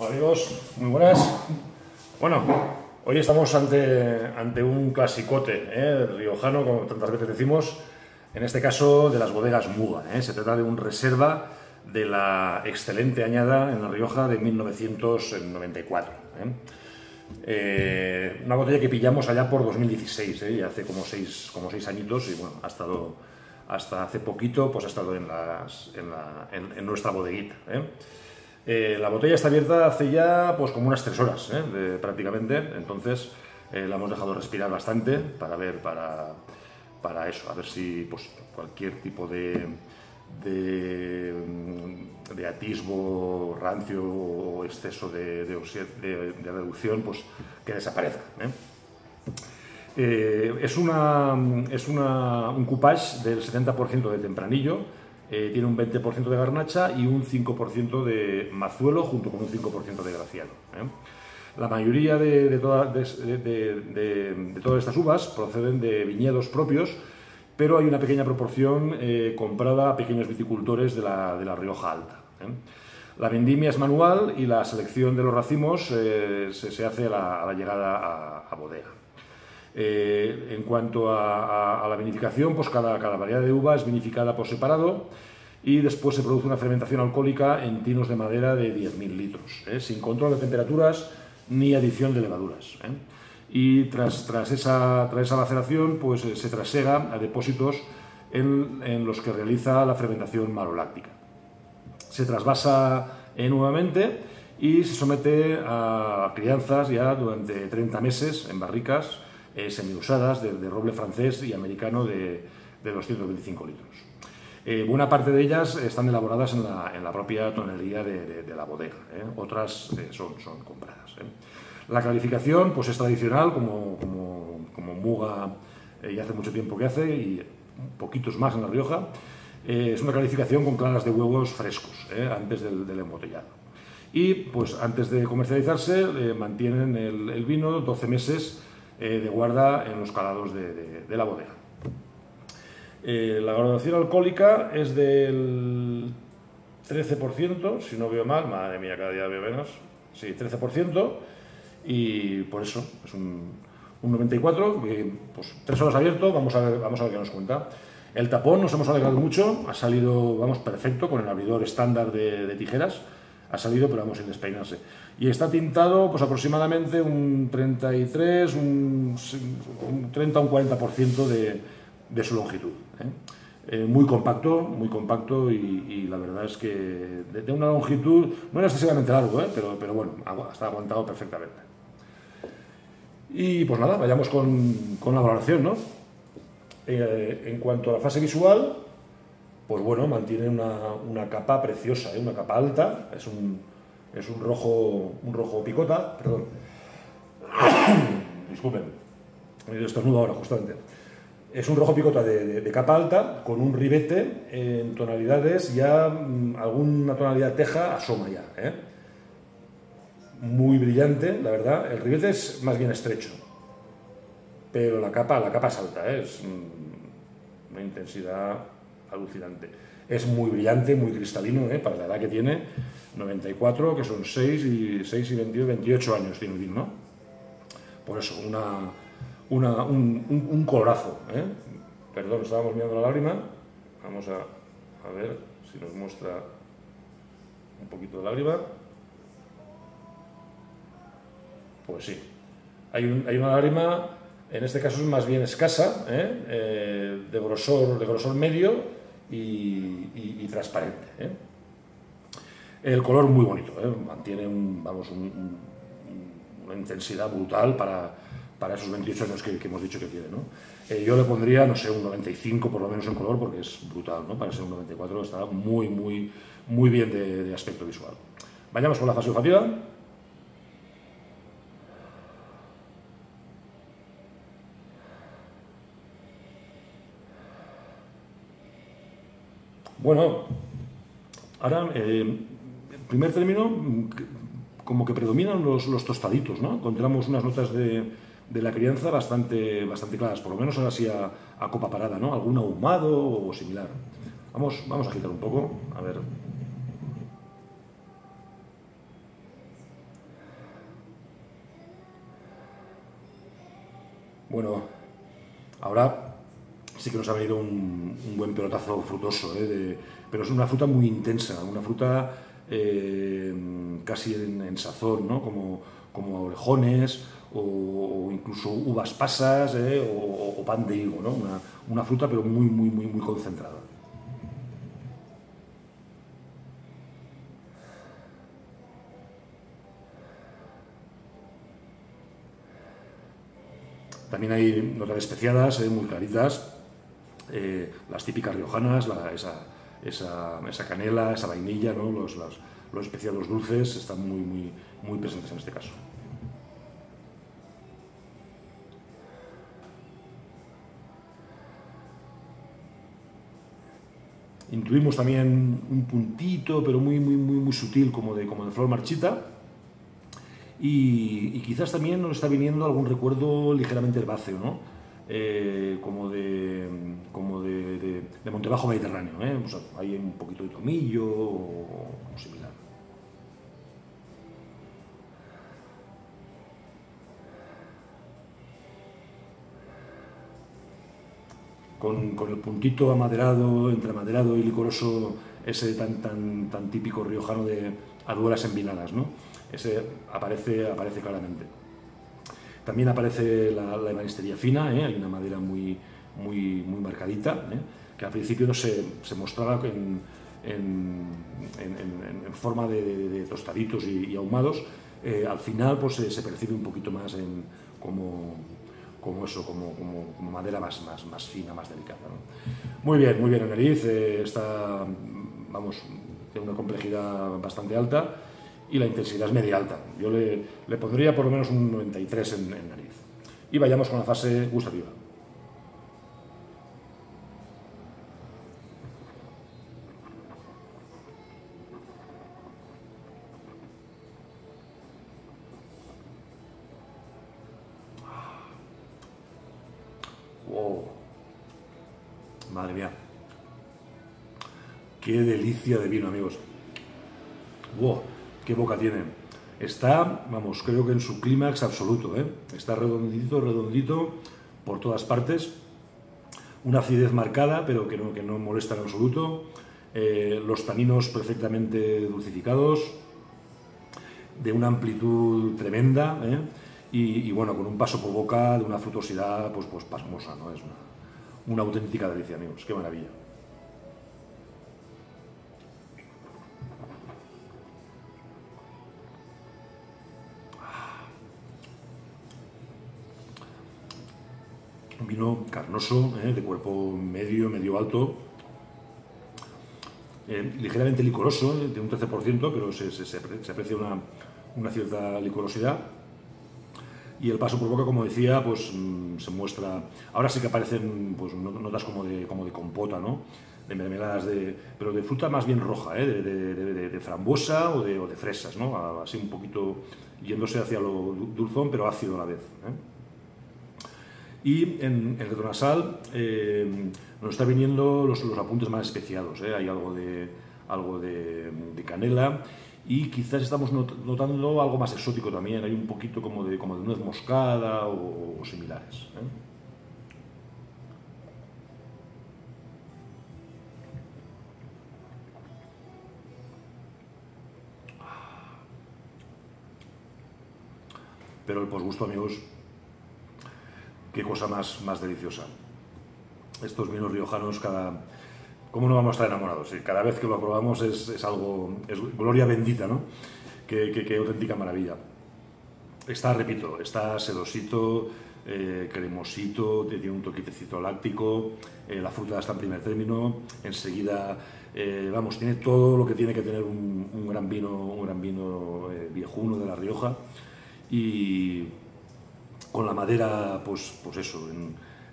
Hola amigos, muy buenas. Bueno, hoy estamos ante, ante un clasicote ¿eh? riojano, como tantas veces decimos, en este caso de las bodegas Muga. ¿eh? Se trata de un reserva de la excelente añada en La Rioja de 1994. ¿eh? Eh, una botella que pillamos allá por 2016, ¿eh? hace como seis, como seis añitos y bueno, ha estado hasta hace poquito, pues ha estado en, las, en, la, en, en nuestra bodeguita. ¿Eh? La botella está abierta hace ya pues como unas tres horas, ¿eh? prácticamente, entonces eh, la hemos dejado respirar bastante para ver, para, para eso, a ver si pues, cualquier tipo de, de, de atisbo, rancio o exceso de, de, reducción, pues que desaparezca. es una, es una- un coupage del 70% de tempranillo, eh, tiene un 20% de garnacha y un 5% de mazuelo junto con un 5% de graciano. ¿eh? La mayoría de, de toda- de- de- de- de todas estas uvas proceden de viñedos propios, pero hay una pequeña proporción eh, comprada a pequeños viticultores de la, Rioja Alta. La vendimia es manual y la selección de los racimos se, hace a la, llegada a bodega. Eh, en cuanto a, a- a la vinificación, pues cada, cada variedad de uva es vinificada por separado y después se produce una fermentación alcohólica en tinos de madera de 10.000 litros, ¿eh? sin control de temperaturas ni adición de levaduras. ¿eh? Y tras, tras, esa, tras esa maceración, pues eh, se trasega a depósitos en, en los que realiza la fermentación maloláctica se trasvasa eh, nuevamente y se somete a crianzas ya durante 30 meses en barricas eh, semiusadas de, roble francés y americano de, de 225 litros. Eh, buena parte de ellas están elaboradas en la, propia tonelería de, la bodega, ¿eh? otras eh, son, compradas. ¿eh? La calificación pues, es tradicional, como, Muga ya hace mucho tiempo que hace, y poquitos más en La Rioja. Es una calificación con claras de huevos frescos, antes del, embotellado. Y pues antes de comercializarse mantienen el vino 12 meses eh, de guarda en los calados de, la bodega. Eh, la graduación alcohólica es del 13%, si no veo mal, madre mía, cada día veo menos, sí, 13%, y por eso es un, un 94, que, pues tres horas abierto, vamos a, ver, vamos a ver qué nos cuenta. El tapón nos hemos alegrado mucho, ha salido, vamos, perfecto, con el abridor estándar de tijeras, ha salido, pero vamos, sin despeinarse. Y está tintado, pues aproximadamente un 33, un, un 30, un 40% de, de su longitud. ¿eh? Eh, muy compacto, muy compacto y, la verdad es que de, una longitud, no era excesivamente largo, ¿eh? pero, pero bueno, está aguantado perfectamente. Y pues nada, vayamos con, con la valoración, ¿no? En cuanto a la fase visual, pues bueno, mantiene una, una capa preciosa, ¿eh? una capa alta, es un, es un rojo, un rojo picota, perdón. Disculpen, me estornudo ahora justamente. Es un rojo picota de, de- de capa alta con un ribete en tonalidades ya, mm, alguna tonalidad teja asoma ya. ¿eh? Muy brillante, la verdad. El ribete es más bien estrecho, pero la capa, la capa es alta, ¿eh? es mm, una intensidad alucinante. Es muy brillante, muy cristalino, ¿eh? para la edad que tiene, 94, que son 6 y, 6 y 22, 28 años tiene vino, ¿no? Por eso, una, una- un, un- un colorazo. ¿eh? Perdón, estábamos mirando la lágrima. Vamos a, a ver si nos muestra un poquito de lágrima. Pues sí. Hay, un- hay una lágrima, en este caso es más bien escasa. Eh, de, grosor, de grosor medio y, transparente. ¿eh? El color muy bonito, ¿eh? mantiene un, vamos, un- un- una intensidad brutal para, para esos 28 años que, hemos dicho que tiene. ¿no? Eh, yo le pondría, no sé, un 95 por lo menos en color, porque es brutal, ¿no? para ser un 94 está muy, muy, muy bien de, aspecto visual. Vayamos con la fase. Bueno, ahora, eh, primer término, como que predominan los, los tostaditos, ¿no? Encontramos unas notas de, de la crianza bastante, bastante claras, por lo menos ahora sí a, copa parada, ¿no? Algún ahumado o similar. Vamos, vamos a agitar un poco, a ver. Bueno, ahora sí que nos ha venido un, buen pelotazo frutoso, ¿eh? pero es una fruta muy intensa, una fruta eh, casi en, sazón, como, como orejones o, incluso uvas pasas ¿eh? o, pan de higo, una, fruta pero muy, muy, muy, muy concentrada. También hay notas especiadas, muy claritas, eh, las típicas riojanas, esa, esa, canela, esa vainilla, ¿no? los, los, los especiados dulces están muy, muy, muy presentes en este caso. Intuimos también un puntito, pero muy, muy, muy, muy sutil, como de, como de flor marchita. Y, quizás también nos está viniendo algún recuerdo ligeramente herbáceo, ¿no? Eh, como de, como de, Montebajo Mediterráneo. ¿eh? hay un poquito de tomillo o, similar. Con, con, el puntito amaderado, entre amaderado y licoroso, ese tan, tan, tan típico riojano de aduelas envinadas, ¿no? ese aparece, aparece claramente. También aparece la, la ebanistería fina, ¿eh? hay una madera muy, muy, muy marcadita, ¿eh? que al principio no se, se mostraba en, en, en, forma de, tostaditos y, ahumados, eh, al final pues, se, percibe un poquito más en, como, como eso, como, como, madera más, más, más, fina, más delicada. Muy bien, muy bien en nariz, está, vamos, tiene una complejidad bastante alta y la intensidad es media alta. Yo le, le pondría por lo menos un 93 en, en nariz. Y vayamos con la fase gustativa. Wow. Madre mía. Qué delicia de vino, amigos. Wow qué boca tiene. Está, vamos, creo que en su clímax absoluto, ¿eh? Está redondito, redondito por todas partes. Una acidez marcada, pero que no, que no molesta en absoluto. Eh, los taninos perfectamente dulcificados, de una amplitud tremenda, ¿eh? y, bueno, con un paso por boca de una frutosidad pues, pues pasmosa. Es una auténtica delicia, amigos, qué maravilla. Vino carnoso, ¿eh? de cuerpo medio, medio alto, eh, ligeramente licoroso, ¿eh? de un 13%, pero se, aprecia una, cierta licorosidad. Y el paso por boca, como decía, pues mm, se muestra... Ahora sí que aparecen pues, notas como de, como de compota, ¿no? de mermeladas, de, pero de fruta más bien roja, de, frambuesa o de, fresas, ¿no? así un poquito yéndose hacia lo dulzón, pero ácido a la vez. Y en, retronasal eh, nos está viniendo los, los apuntes más especiados. ¿eh? Hay algo de, algo de, canela y quizás estamos notando algo más exótico también. Hay un poquito como de, como de nuez moscada o, similares. ¿eh? Pero el posgusto, amigos, qué cosa más, más deliciosa. Estos vinos riojanos, cada... ¿Cómo no vamos a estar enamorados? Cada vez que lo probamos es, es algo, es gloria bendita, ¿no? Qué, qué, auténtica maravilla. Está, repito, está sedosito, eh, cremosito, tiene un toquitecito láctico, eh, la fruta está en primer término, enseguida, eh, vamos, tiene todo lo que tiene que tener un, un gran vino, un gran vino viejuno de La Rioja y con la madera, pues, pues eso,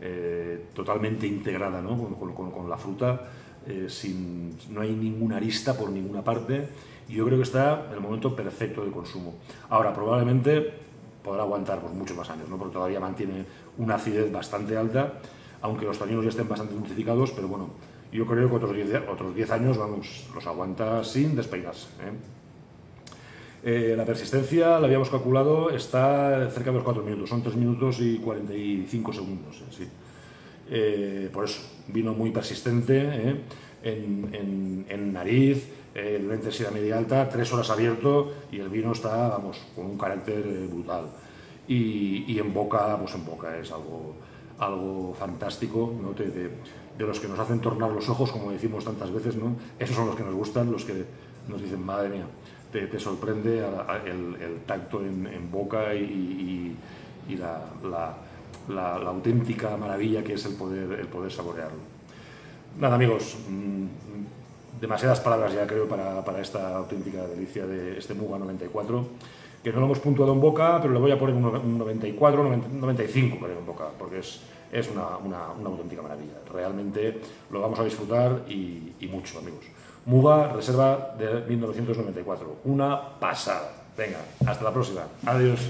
eh, totalmente integrada ¿no? con, la fruta, eh, sin, no hay ninguna arista por ninguna parte, y yo creo que está en el momento perfecto de consumo. Ahora, probablemente podrá aguantar pues, muchos más años, ¿no? porque todavía mantiene una acidez bastante alta, aunque los taninos ya estén bastante dulcificados, pero bueno, yo creo que otros 10 otros diez años, vamos, los aguanta sin despeinarse. ¿eh? Eh, la persistencia, la habíamos calculado, está cerca de los 4 minutos, son 3 minutos y 45 segundos. Sí. por eso, vino muy persistente en, en, nariz, en intensidad media alta, 3 horas abierto y el vino está, vamos, con un carácter brutal. Y, y en boca, pues en boca es algo algo fantástico, ¿no? de, los que nos hacen tornar los ojos, como decimos tantas veces, ¿no? esos son los que nos gustan, los que nos dicen, madre mía, te, sorprende el, tacto en, boca y, la, auténtica maravilla que es el poder, el poder saborearlo. Nada amigos, mm, demasiadas palabras ya creo para, para esta auténtica delicia de este Muga 94 que no lo hemos puntuado en boca, pero le voy a poner un 94, 95 creo en boca, porque es, es una, una, auténtica maravilla. Realmente lo vamos a disfrutar y, y mucho, amigos. Muga, reserva de 1994. Una pasada. Venga, hasta la próxima. Adiós.